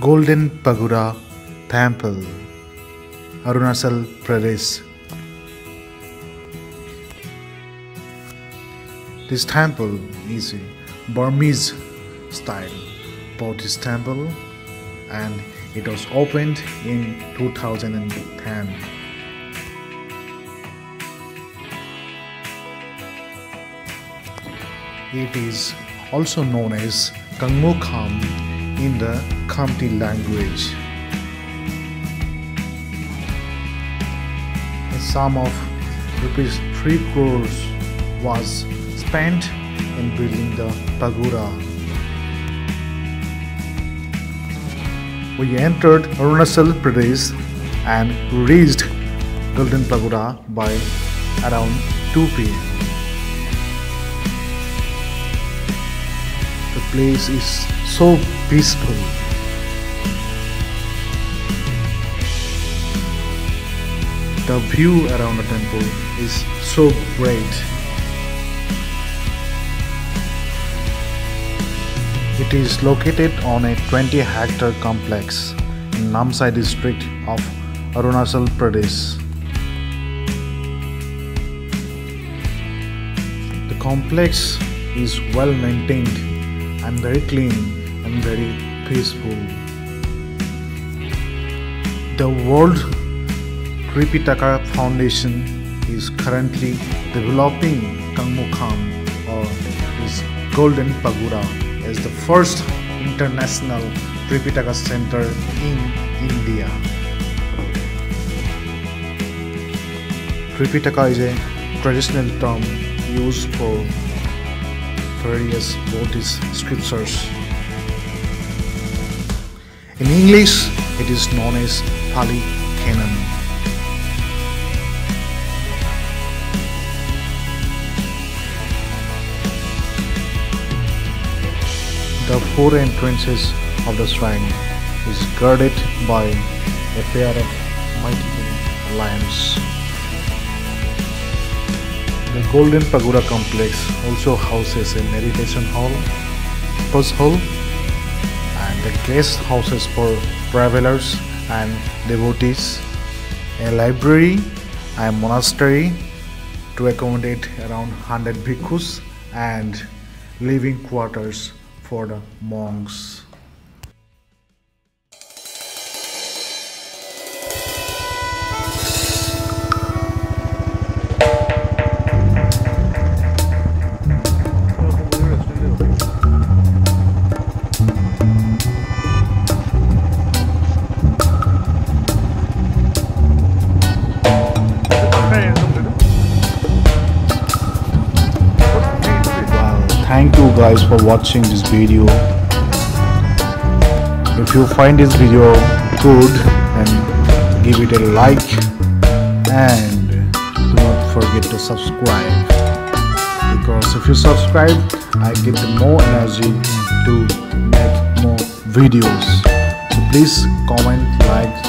Golden Pagoda Temple, Arunachal Pradesh. This temple is Burmese style Buddhist temple and it was opened in 2010. It is also known as Kangmukham in the Khamti language. A sum of rupees 3 crores was spent in building the pagoda. We entered Arunachal Pradesh and reached Golden Pagoda by around 2 pm. The place is so peaceful. The view around the temple is so great. It is located on a 20 hectare complex in Namsai district of Arunachal Pradesh. The complex is well maintained and very clean very peaceful. The World Tripitaka Foundation is currently developing Kangmukham or this Golden Pagoda as the first international Tripitaka center in India. Tripitaka is a traditional term used for various Buddhist scriptures. In English, it is known as Pali Canon. The four entrances of the shrine is guarded by a pair of mighty lions. The Golden Pagoda complex also houses a meditation hall, puzzle hall, and the guest houses for travelers and devotees, a library and monastery to accommodate around 100 bhikkhus, and living quarters for the monks. Thank you guys for watching this video. If you find this video good, then give it a like and do not forget to subscribe. Because if you subscribe, I get more energy to make more videos. So please comment, like,